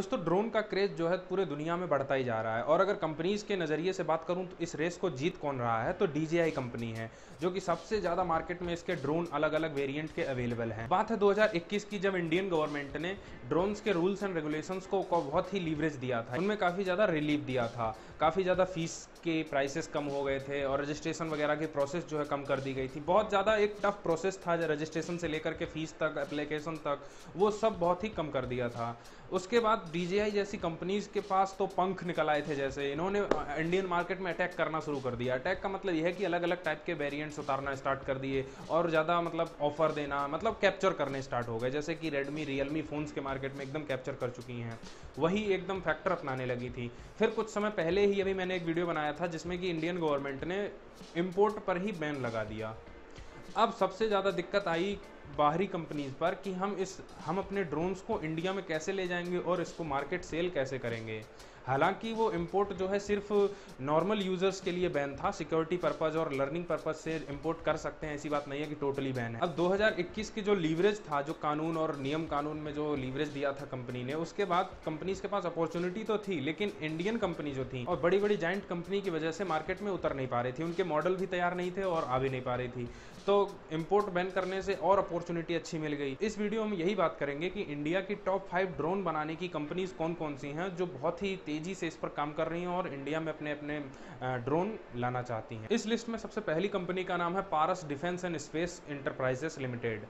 दोस्तों ड्रोन का क्रेज जो है पूरे दुनिया में बढ़ता ही जा रहा है। और अगर कंपनीज़ के नज़रिए से बात करूँ तो इस रेस को जीत कौन रहा है? तो DJI कंपनी है, जो कि सबसे ज़्यादा मार्केट में इसके ड्रोन अलग अलग वेरिएंट के अवेलेबल हैं। बात है 2021 की, जब इंडियन गवर्नमेंट ने ड्रोन्स के रूल्स एंड रेगुलेशंस को बहुत ही लीवरेज दिया था। उनमें काफ़ी ज़्यादा रिलीफ दिया था। काफ़ी ज़्यादा फ़ीस के प्राइसेस कम हो गए थे और रजिस्ट्रेशन वगैरह की प्रोसेस जो है कम कर दी गई थी। बहुत ज़्यादा एक टफ प्रोसेस था रजिस्ट्रेशन से लेकर के फ़ीस तक एप्लीकेशन तक, वो सब बहुत ही कम कर दिया था। उसके बाद DJI जैसी कंपनीज़ के पास तो पंख निकल आए थे जैसे। इन्होंने इंडियन मार्केट में अटैक करना शुरू कर दिया। अटैक का मतलब यह है कि अलग अलग टाइप के वेरिएंट्स उतारना स्टार्ट कर दिए और ज़्यादा मतलब ऑफ़र देना मतलब कैप्चर करने स्टार्ट हो गए। जैसे कि रेडमी रियलमी फ़ोन्स के मार्केट में एकदम कैप्चर कर चुकी हैं। वही एकदम फैक्टर अपनाने लगी थी। फिर कुछ समय पहले ही अभी मैंने एक वीडियो बनाया था जिसमें कि इंडियन गवर्नमेंट ने इम्पोर्ट पर ही बैन लगा दिया। अब सबसे ज़्यादा दिक्कत आई बाहरी कंपनीज़ पर कि हम इस, हम अपने ड्रोन्स को इंडिया में कैसे ले जाएँगे और इसको मार्केट सेल कैसे करेंगे। हालाँकि वो इंपोर्ट जो है सिर्फ़ नॉर्मल यूज़र्स के लिए बैन था सिक्योरिटी पर्पज और लर्निंग पर्पज से इंपोर्ट कर सकते हैं, ऐसी बात नहीं है कि टोटली बैन है। अब 2021 की जो लीवरेज था, जो कानून और नियम कानून में जो लीवरेज दिया था कंपनी ने, उसके बाद कंपनीज़ के पास अपॉर्चुनिटी तो थी, लेकिन इंडियन कंपनी जो थी और बड़ी बड़ी जाइंट कंपनी की वजह से मार्केट में उतर नहीं पा रही थी। उनके मॉडल भी तैयार नहीं थे और आ भी नहीं पा रही थी। तो इम्पोर्ट बैन करने से और अपॉर्चुनिटी अच्छी मिल गई। इस वीडियो में यही बात करेंगे कि इंडिया की टॉप फाइव ड्रोन बनाने की कंपनीज़ कौन कौन सी हैं जो बहुत ही तेज़ी से इस पर काम कर रही हैं और इंडिया में अपने अपने ड्रोन लाना चाहती हैं। इस लिस्ट में सबसे पहली कंपनी का नाम है Paras defence and space enterprises limited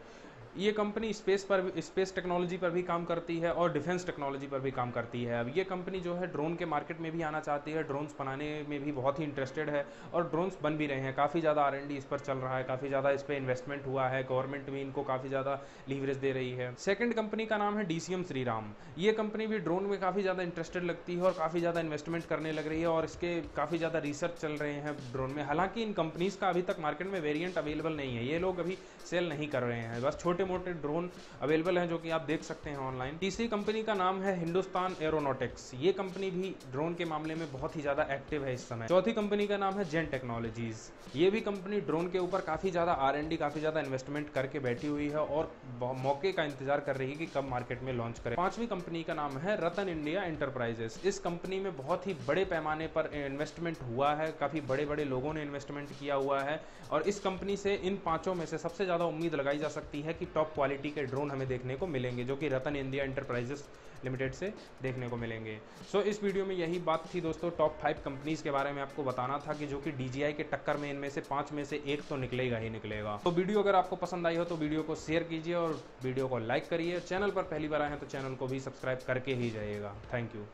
ये कंपनी स्पेस पर स्पेस टेक्नोलॉजी पर भी काम करती है और डिफेंस टेक्नोलॉजी पर भी काम करती है। अब ये कंपनी जो है ड्रोन के मार्केट में भी आना चाहती है ड्रोन्स बनाने में भी बहुत ही इंटरेस्टेड है और ड्रोन्स बन भी रहे हैं। काफ़ी ज़्यादा आरएनडी इस पर चल रहा है, काफ़ी ज़्यादा इस पर इन्वेस्टमेंट हुआ है। गवर्नमेंट भी इनको काफ़ी ज़्यादा लीवरेज दे रही है। सेकेंड कंपनी का नाम है डी सी श्री राम ये कंपनी भी ड्रोन में काफ़ी ज़्यादा इंटरेस्टेड लगती है और काफ़ी ज़्यादा इन्वेस्टमेंट करने लग रही है और इसके काफ़ी ज़्यादा रिसर्च चल रहे हैं ड्रोन में। हालाँकि इन कंपनीज़ का अभी तक मार्केट में वेरियंट अवेलेबल नहीं है। ये लोग अभी सेल नहीं कर रहे हैं। बस छोटे मोटे ड्रोन अवेलेबल हैं जो कि आप देख सकते हैं ऑनलाइन तीसरी कंपनी का नाम है हिंदुस्तान एरोनॉटिक्स ये कंपनी भी ड्रोन के मामले में बहुत ही ज़्यादा एक्टिव है इस समय। चौथी कंपनी का नाम है जेन टेक्नोलॉजीज़ ये भी कंपनी ड्रोन के ऊपर काफ़ी ज़्यादा आरएनडी काफ़ी ज़्यादा इन्वेस्टमेंट करके बैठी हुई है और मौके का इंतज़ार कर रही है कि कब मार्केट में लॉन्च करे। पांचवी कंपनी का नाम है रतन इंडिया एंटरप्राइजेस इस कंपनी में बहुत ही बड़े पैमाने पर इन्वेस्टमेंट हुआ है, काफ़ी बड़े बड़े लोगों ने इन्वेस्टमेंट किया हुआ है और इस कंपनी से इन पाँचों में से सबसे ज़्यादा उम्मीद लगाई जा सकती है कि टॉप क्वालिटी के ड्रोन हमें देखने को मिलेंगे जो कि रतन इंडिया इंटरप्राइजेस लिमिटेड से देखने को मिलेंगे। सो so, इस वीडियो में यही बात थी दोस्तों टॉप फाइव कंपनीज़ के बारे में आपको बताना था कि जो कि डीजीआई के टक्कर में इनमें से पाँच में से एक तो निकलेगा ही निकलेगा। तो वीडियो अगर आपको पसंद आई हो तो वीडियो को शेयर कीजिए और वीडियो को लाइक करिए। चैनल पर पहली बार आए हैं तो चैनल को भी सब्सक्राइब करके ही जाइएगा। Thank you